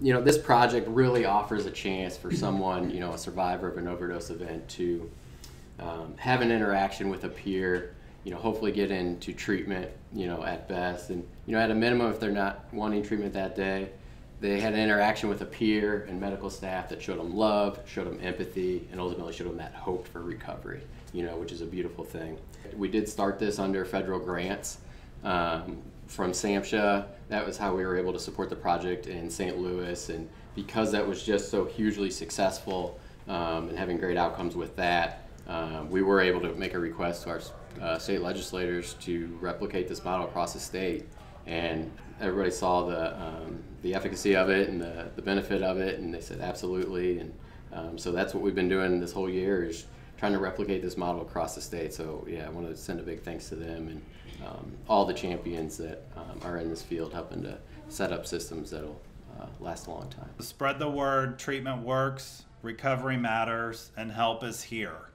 you know, this project really offers a chance for someone, you know, a survivor of an overdose event to um, have an interaction with a peer, you know, hopefully get into treatment, you know, at best. And, you know, at a minimum, if they're not wanting treatment that day, they had an interaction with a peer and medical staff that showed them love, showed them empathy, and ultimately showed them that hope for recovery, you know, which is a beautiful thing. We did start this under federal grants um, from SAMHSA. That was how we were able to support the project in St. Louis. And because that was just so hugely successful um, and having great outcomes with that, uh, we were able to make a request to our uh, state legislators to replicate this model across the state. And everybody saw the, um, the efficacy of it and the, the benefit of it, and they said absolutely. And um, so that's what we've been doing this whole year is trying to replicate this model across the state. So yeah, I want to send a big thanks to them and um, all the champions that um, are in this field helping to set up systems that'll uh, last a long time. Spread the word, treatment works, recovery matters, and help is here.